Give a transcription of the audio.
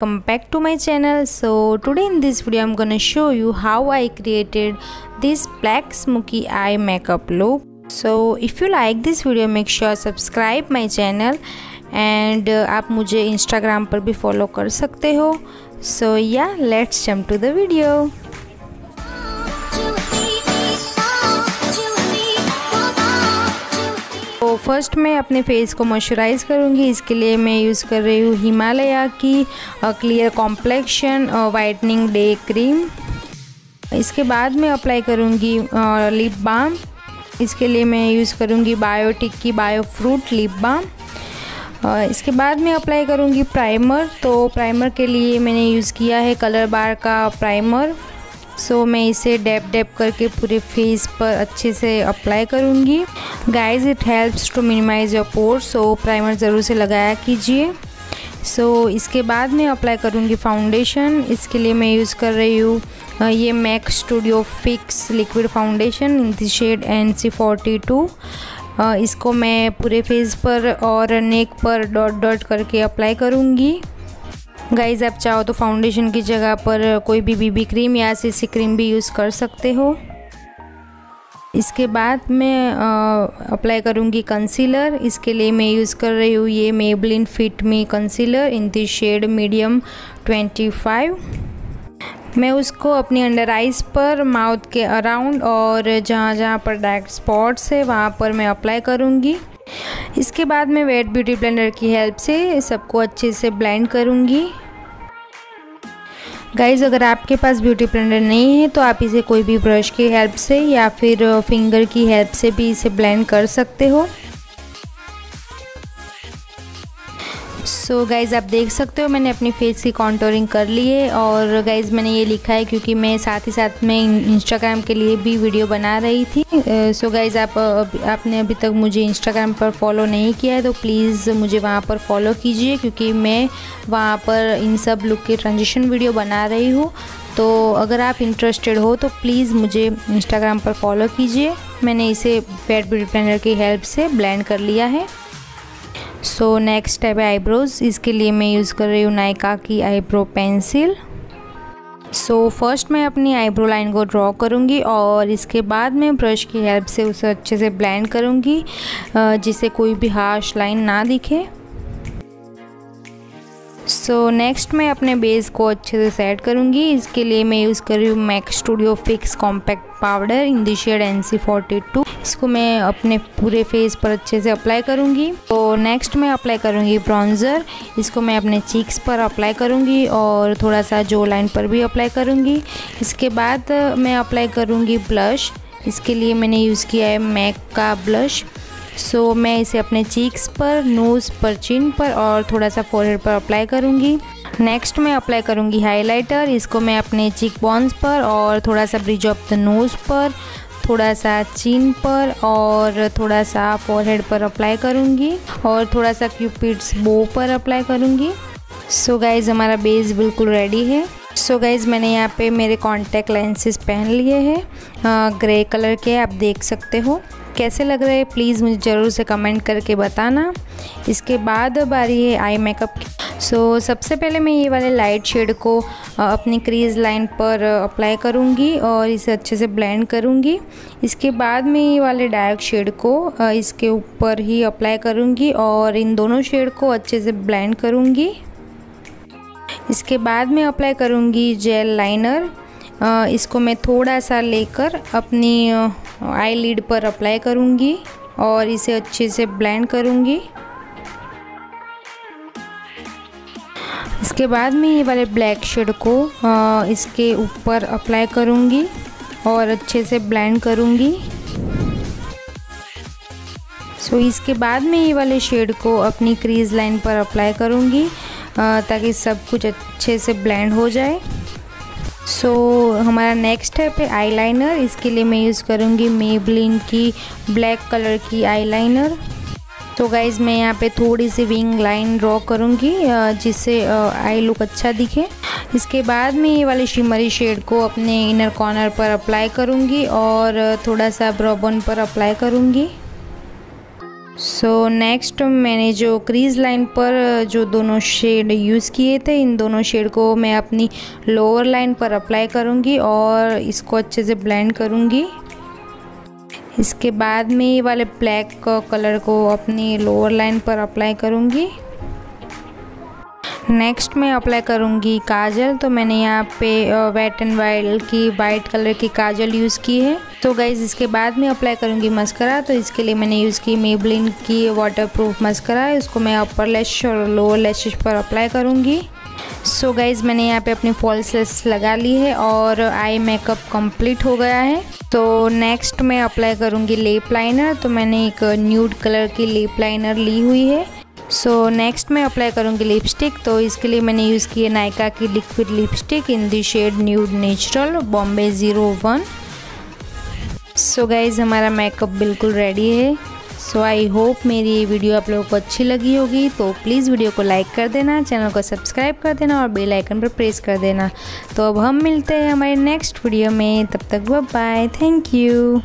welcome back to my channel so today in this video i'm gonna show you how i created this black smoky eye makeup look so if you like this video make sure subscribe my channel and uh, आप मुझे instagram पर भी follow कर सकते हो so yeah let's jump to the video तो first मैं अपने फेस को मॉइस्चराइज़ करूँगी। इसके लिए मैं यूज़ कर रही हूँ हिमालय की clear complexion whitening day cream इसके बाद मैं अप्लाई करूँगी लिप बाम इसके लिए मैं यूज़ करूँगी बायोटिक की बायो फ्रूट लिप बाम इसके बाद मैं अप्लाई करूँगी प्राइमर तो प्राइमर के लिए मैंने यूज़ किया है कलर बार का प्राइमर सो so, मैं इसे डैप डैप करके पूरे फेस पर अच्छे से अप्लाई करूँगी। Guys it helps to minimize your pore so primer ज़रूर से लगाया कीजिए। सो so, इसके बाद मैं अप्लाई करूँगी फाउंडेशन इसके लिए मैं यूज़ कर रही हूँ ये Mac studio fix liquid foundation in the shade N C forty two इसको मैं पूरे फेस पर और नेक पर डॉट डॉट करके अप्लाई करूँगी। गाइज़ आप चाहो तो फाउंडेशन की जगह पर कोई भी बीबी क्रीम या सीसी क्रीम भी यूज़ कर सकते हो। इसके बाद मैं अप्लाई करूँगी कंसीलर इसके लिए मैं यूज़ कर रही हूँ ये Maybelline fit me concealer in the shade medium 25 मैं उसको अपनी अंडर आइज़ पर माउथ के अराउंड और जहाँ जहाँ पर डार्क स्पॉट्स है, वहाँ पर मैं अप्लाई करूँगी। इसके बाद मैं वेट ब्यूटी ब्लेंडर की हेल्प से सबको अच्छे से ब्लेंड करूँगी। गाइज़ अगर आपके पास ब्यूटी ब्लेंडर नहीं है तो आप इसे कोई भी ब्रश की हेल्प से या फिर फिंगर की हेल्प से भी इसे ब्लेंड कर सकते हो। सो so गाइज़ आप देख सकते हो, मैंने अपनी फेस की कॉन्टोरिंग कर ली है और गाइज़ मैंने ये लिखा है क्योंकि मैं साथ ही साथ में इंस्टाग्राम के लिए भी वीडियो बना रही थी। सो so गाइज़ आप आपने अभी तक मुझे इंस्टाग्राम पर फॉलो नहीं किया है तो प्लीज़ मुझे वहाँ पर फॉलो कीजिए क्योंकि मैं वहाँ पर इन सब लुक की ट्रांजिशन वीडियो बना रही हूँ। तो अगर आप इंटरेस्टेड हो तो प्लीज़ मुझे इंस्टाग्राम पर फॉलो कीजिए। मैंने इसे वेट ब्यूटी प्लानर की हेल्प से ब्लेंड कर लिया है। सो नेक्स्ट है आईब्रोज़ इसके लिए मैं यूज़ कर रही हूँ नायका की eyebrow pencil so so, first मैं अपनी आईब्रो लाइन को ड्रॉ करूँगी और इसके बाद मैं ब्रश की हेल्प से उसे अच्छे से ब्लेंड करूँगी जिससे कोई भी हार्श लाइन ना दिखे. सो so, नेक्स्ट मैं अपने बेस को अच्छे से सेट करूँगी. इसके लिए मैं यूज़ कर रही हूँ Mac studio fix compact powder in the shade N C forty two इसको मैं अपने पूरे फेस पर अच्छे से अप्लाई करूँगी। तो नेक्स्ट मैं अप्लाई करूँगी ब्राउज़र इसको मैं अपने चीक्स पर अप्लाई करूँगी और थोड़ा सा जो लाइन पर भी अप्लाई करूँगी। इसके बाद मैं अप्लाई करूँगी ब्लश इसके लिए मैंने यूज़ किया है मैक का ब्लश सो so, मैं इसे अपने चीक्स पर नोज़ पर चिन पर और थोड़ा सा फोरहेड पर अप्लाई करूँगी। नेक्स्ट मैं अप्लाई करूँगी हाइलाइटर इसको मैं अपने चीक बॉन्स पर और थोड़ा सा ब्रिज ऑफ़ द नोज़ पर थोड़ा सा चीन पर और थोड़ा सा फॉरहेड पर अप्लाई करूँगी और थोड़ा सा क्यूपिड्स बो पर अप्लाई करूँगी। सो so गाइज़ हमारा बेस बिल्कुल रेडी है। सो so गाइज़ मैंने यहाँ पे मेरे कॉन्टैक्ट लेंसेज पहन लिए हैं ग्रे कलर के, आप देख सकते हो। कैसे लग रहे हैं? प्लीज़ मुझे ज़रूर से कमेंट करके बताना। इसके बाद बारी है आई मेकअप की। सो so, सबसे पहले मैं ये वाले लाइट शेड को अपनी क्रीज लाइन पर अप्लाई करूँगी और इसे अच्छे से ब्लेंड करूँगी। इसके बाद मैं ये वाले डार्क शेड को इसके ऊपर ही अप्लाई करूँगी और इन दोनों शेड को अच्छे से ब्लेंड करूँगी। इसके बाद मैं अप्लाई करूँगी जेल लाइनर इसको मैं थोड़ा सा लेकर अपनी आई लीड पर अप्लाई करूँगी और इसे अच्छे से ब्लेंड करूँगी। इसके बाद मैं ये वाले ब्लैक शेड को इसके ऊपर अप्लाई करूँगी और अच्छे से ब्लेंड करूँगी। सो so, इसके बाद मैं ये वाले शेड को अपनी क्रीज लाइन पर अप्लाई करूँगी ताकि सब कुछ अच्छे से ब्लेंड हो जाए। सो so, हमारा नेक्स्ट है आईलाइनर इसके लिए मैं यूज़ करूँगी मेबलिन की ब्लैक कलर की आईलाइनर तो गाइज़ मैं यहाँ पे थोड़ी सी विंग लाइन ड्रॉ करूँगी जिससे आई लुक अच्छा दिखे. इसके बाद मैं ये वाले शिमरी शेड को अपने इनर कॉर्नर पर अप्लाई करूँगी और थोड़ा सा ब्रोबन पर अप्लाई करूँगी. सो so, नेक्स्ट मैंने जो क्रीज़ लाइन पर जो दोनों शेड यूज़ किए थे इन दोनों शेड को मैं अपनी लोअर लाइन पर अप्लाई करूँगी और इसको अच्छे से ब्लेंड करूँगी। इसके बाद में ये वाले ब्लैक कलर को अपनी लोअर लाइन पर अप्लाई करूँगी। नेक्स्ट मैं अप्लाई करूँगी काजल तो मैंने यहाँ पे वेट एंड वाइल्ड की वाइट कलर की काजल यूज़ की है। तो गाइज़ इसके बाद मैं अप्लाई करूँगी मस्करा तो इसके लिए मैंने यूज़ की मेबलिन की वाटर प्रूफ मस्करा इसको मैं अपर लेश और लोअर लेशेज पर अप्लाई करूँगी। सो so गाइज़ मैंने यहाँ पे अपनी फॉल्स लेस लगा ली है और आई मेकअप कंप्लीट हो गया है। तो नेक्स्ट मैं अप्लाई करूँगी लेप लाइनर तो मैंने एक न्यूड कलर की लेप लाइनर ली हुई है। सो so, नेक्स्ट मैं अप्लाई करूँगी लिपस्टिक तो इसके लिए मैंने यूज़ की है नायका की liquid lipstick in the shade nude natural Bombay zero one so guys हमारा मेकअप बिल्कुल रेडी है। सो आई होप मेरी ये वीडियो आप लोगों को अच्छी लगी होगी। तो प्लीज़ वीडियो को लाइक कर देना चैनल को सब्सक्राइब कर देना और बेल आइकन पर प्रेस कर देना। तो अब हम मिलते हैं हमारे नेक्स्ट वीडियो में। तब तक बाय थैंक यू